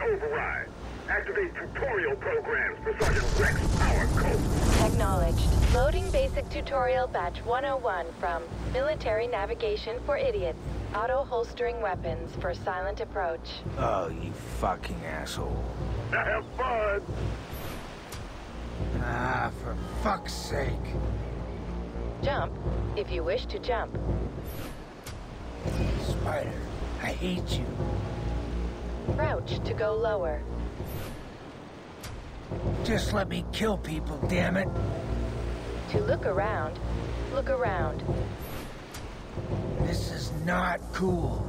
override. Activate tutorial programs for Sergeant Rex Power Colt. Acknowledged. Loading basic tutorial batch 101 from Military Navigation for Idiots. Auto-holstering weapons for silent approach. Oh, you fucking asshole. Now have fun! Ah, for fuck's sake. Jump, if you wish to jump. Spider, I hate you. Crouch to go lower. Just let me kill people, damn it. To look around, look around. This is not cool.